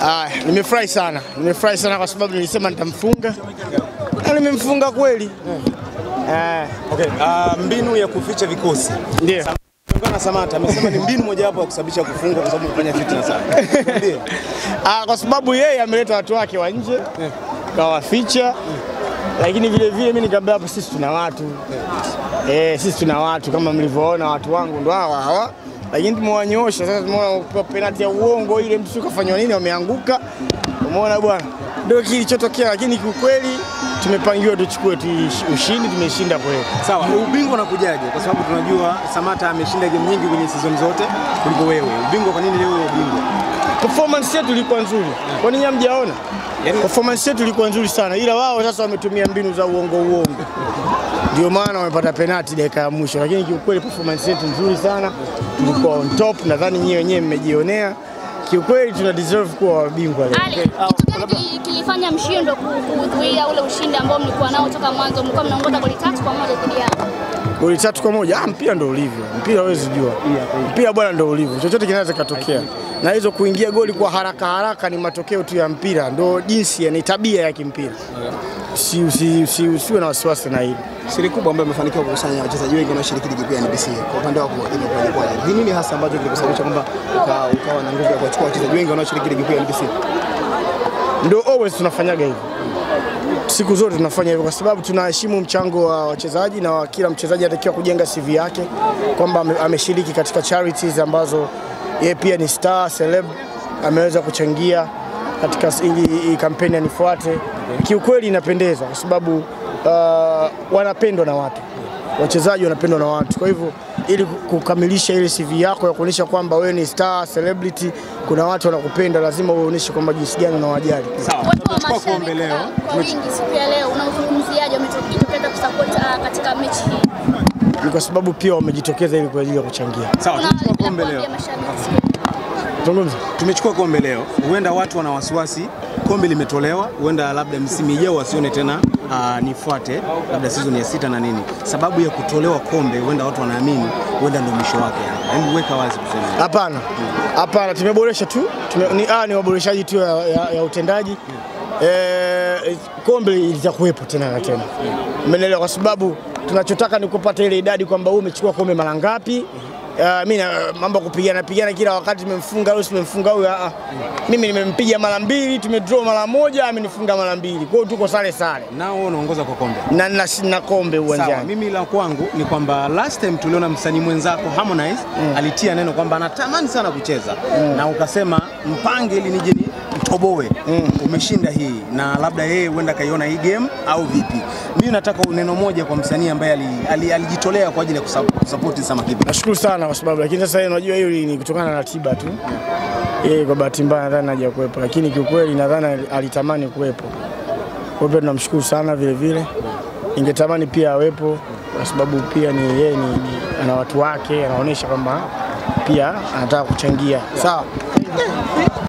Ah, nimefurahi sana, nimefurahi sana kwa sababu nilisema nitamfunga. Na nimemfunga kweli. Eh, Okay. Uh, mbinu ya kuficha vikosi. Ndio. Na Samata amesema ni mbinu mojawapo ya kusababisha kufungwa kwa sababu kufanya fitna sana. Ah, kwa sababu yeye ameleta watu wake wa nje kawaficha, lakini vile vile mimi nikamwambia hapa sisi tuna watu. Eh, sisi tuna watu. Kama mlivyoona watu wangu ndo hawa hawa, lakini tumewanyosha sasa. Tumeona kwa penalti ya uongo ile, mtu kafanywa nini, wameanguka. Umeona bwana, ndio kilichotokea, lakini kiukweli tumepangiwa tuchukue tu ushindi, tumeshinda kweli. Sawa, ubingwa unakujaje? Kwa sababu tunajua Samata ameshinda game nyingi kwenye season zote kuliko wewe. Ubingwa kwa nini leo ubingwa? Performance yetu ilikuwa nzuri, kwa nini hamjaona? Yaani- Performance yetu ilikuwa nzuri sana, ila wao sasa wametumia mbinu za uongo uongo, ndio maana wamepata penati dakika ya mwisho, lakini kiukweli performance yetu nzuri sana, tulikuwa on top. Nadhani nyinyi wenyewe mmejionea, kiukweli tuna deserve kuwa wabingwa leo. Ali, kitu gani kilifanya mshindo ku- kuzuia ule ushindi ambao mlikuwa nao toka mwanzo? Mlikuwa mnaongoza goli tatu kwa moja dhidi yao. Goli tatu kwa moja. Ah, mpira ndo ulivyo, mpira huwezi jua, mpira bwana ndo ulivyo, chochote kinaweza katokea, na hizo kuingia goli kwa haraka haraka ni matokeo tu ya mpira, ndo jinsi, ni tabia ya kimpira. Si, usi, usi, usiwe na wasiwasi na hili. Siri kubwa ambayo imefanikiwa kukusanya wachezaji wengi wanaoshiriki ligi ya NBC. Kwa upande wako imekuwaje kwaje? Ni nini hasa ambacho kilikusababisha kwamba ukawa na nguvu ya kuwachukua wachezaji wengi wanaoshiriki ligi ya NBC? Ndio always tunafanyaga hivyo, siku zote tunafanya hivyo kwa sababu tunaheshimu mchango wa wachezaji na kila mchezaji anatakiwa kujenga CV yake kwamba ameshiriki katika charities ambazo yeye pia ni star celeb, ameweza kuchangia katika ili kampeni anifuate. Kiukweli inapendeza kwa sababu uh, wanapendwa na watu, wachezaji wanapendwa na watu. Kwa hivyo ili kukamilisha ile CV yako ya kuonyesha kwamba wewe ni star celebrity, kuna watu wanakupenda, lazima uonyeshe kwamba jinsi gani unawajali. Sawa. Tumechukua kombe leo. kwa wingi siku ya leo, unauzungumziaje? Kusupport ah, katika mechi hii. Kwa sababu pia wamejitokeza ili kwa ajili ya kuchangia. Sawa, tumechukua kombe leo. Zungumza. Tumechukua kombe leo. Huenda watu wana wasiwasi, kombe limetolewa, huenda labda msimu ijao wasione tena uh, nifuate labda season ya sita na nini. Sababu ya kutolewa kombe, huenda watu wanaamini huenda ndio mwisho wake. Hebu weka wazi kusema. Hapana, hapana, tumeboresha tu tume, ni, ah, ni waboreshaji tu ya, ya, ya utendaji hmm. e, kombe litakuwepo tena na tena, umeelewa? Kwa sababu tunachotaka ni kupata ile idadi kwamba wewe umechukua kombe mara ngapi. Uh, mimi uh, mambo ya kupigana pigana kila wakati, tumemfunga huyu simemfunga huyu. ah. Mimi nimempiga mara mbili, tumedraw mara moja, amenifunga mara mbili, kwa hiyo tuko sare sare Na wewe unaongoza kwa kombe. na na, na kombe Sawa, uwanjani. mimi la kwangu ni kwamba last time tuliona msanii mwenzako Harmonize mm. alitia neno kwamba anatamani sana kucheza mm. na ukasema mpange ili nije ni mm. Umeshinda hii na labda yeye huenda kaiona hii game au vipi? Mimi nataka neno moja kwa msanii ambaye alijitolea ali- ali- kwa ajili ya kusa- kusupport Sama Kiba. Nashukuru sana kwa sababu, lakini sasa unajua hiyo ni kutokana na ratiba tu. Yeye kwa bahati mbaya nadhani haja kuwepo, lakini kiukweli nadhani alitamani kuwepo. Kwa hiyo tunamshukuru sana vile vile, ningetamani pia awepo kwa sababu pia ni yeye ni, ni, ana watu wake, anaonyesha kwamba pia anataka kuchangia. Sawa.